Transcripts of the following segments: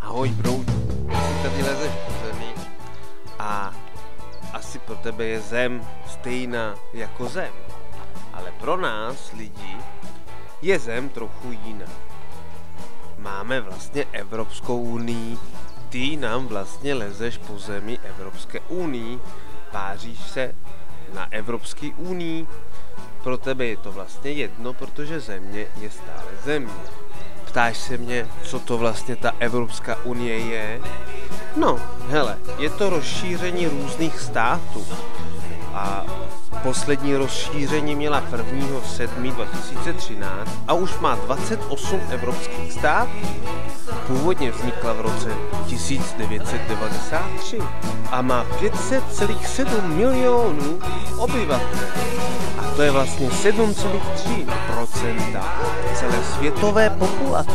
Ahoj brouďku, ty tady lezeš po zemi a asi pro tebe je zem stejná jako zem. Ale pro nás lidi je zem trochu jiná. Máme vlastně Evropskou unii, ty nám vlastně lezeš po zemi Evropské unii, páříš se na Evropské unii, pro tebe je to vlastně jedno, protože země je stále země. Ptáš se mě, co to vlastně ta Evropská unie je? No, hele, je to rozšíření různých států. A poslední rozšíření měla 1. 7. 2013 a už má 28 evropských států. Původně vznikla v roce 1993 a má 500,7 milionů obyvatel. A to je vlastně 7,3% celé světové populace.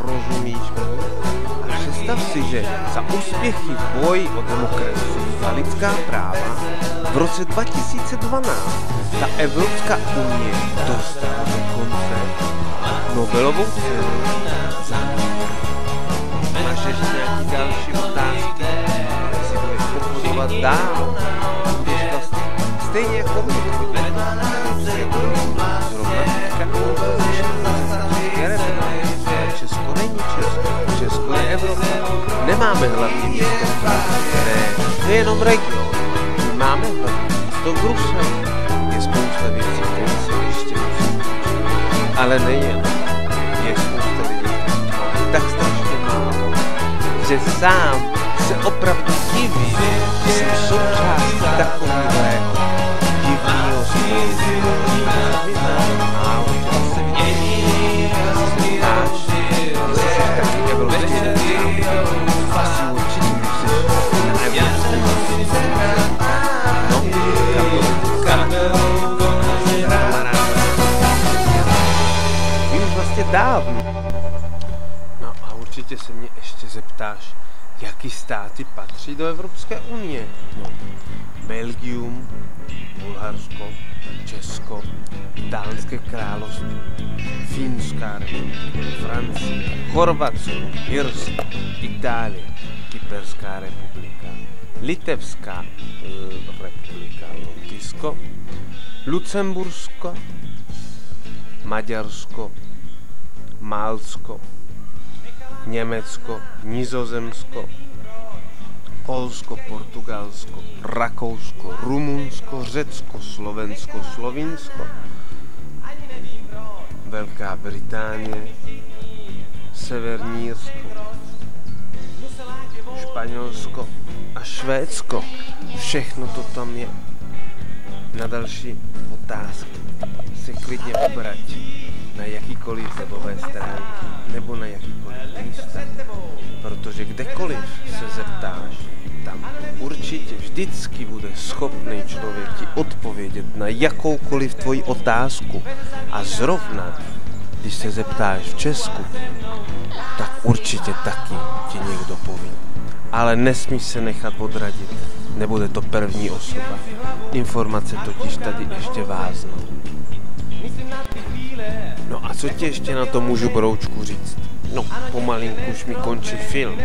Rozumíš? A představ si, že za úspěchy v boji o demokracii a lidská práva v roce 2012 ta Evropská unie dostala dokonce Nobelovou cenu za. Máš ještě další otázky? Si budeš dál? Nemáme hlavní město. Ne, to je jenom region. My máme hlavní město Brusel. Je spousta věcí, které se ještě musí. Ale nejen. Je spousta lidí, tak strašně málo, že sám se opravdu diví, že jsem součástí takového dávno. No a určitě se mě ještě zeptáš, jaký státy patří do Evropské unie. No, Belgium, Bulharsko, Česko, Dánské království, Finská republika, Francie, Chorvatsko, Irsko, Itálie, Kyperská republika, Litevská eh, republika, Lotyšsko, Lucembursko, Maďarsko, Malsko, Německo, Nizozemsko, Polsko, Portugalsko, Rakousko, Rumunsko, Řecko, Slovensko, Slovinsko, Velká Británie, Severní Jirsko, Španělsko a Švédsko. Všechno to tam je. Na další otázky si klidně obrať na jakýkoliv webové stránky nebo na jakýkoliv místa. Protože kdekoliv se zeptáš, tam určitě vždycky bude schopný člověk ti odpovědět na jakoukoliv tvoji otázku. A zrovna, když se zeptáš v Česku, určitě taky ti někdo poví. Ale nesmíš se nechat odradit, nebude to první osoba. Informace totiž tady ještě váznou. No a co ti ještě na to můžu broučku říct? No, pomalinku už mi končí film.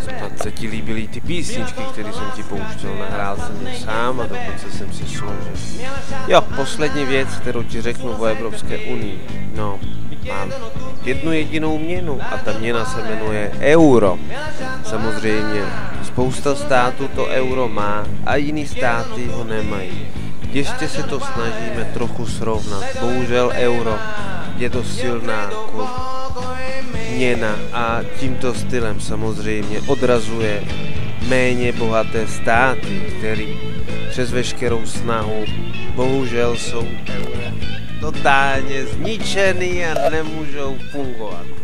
Snad se ti líbily ty písničky, které jsem ti pouštěl, nahrál jsem je sám a dokonce jsem si složil. Jo, poslední věc, kterou ti řeknu o Evropské unii. No, mám jednu jedinou měnu a ta měna se jmenuje euro. Samozřejmě, spousta států to euro má a jiný státy ho nemají. Ještě se to snažíme trochu srovnat. Bohužel euro je to silná měna a tímto stylem samozřejmě odrazuje méně bohaté státy, které přes veškerou snahu bohužel jsou totálně zničený a nemůžou fungovat.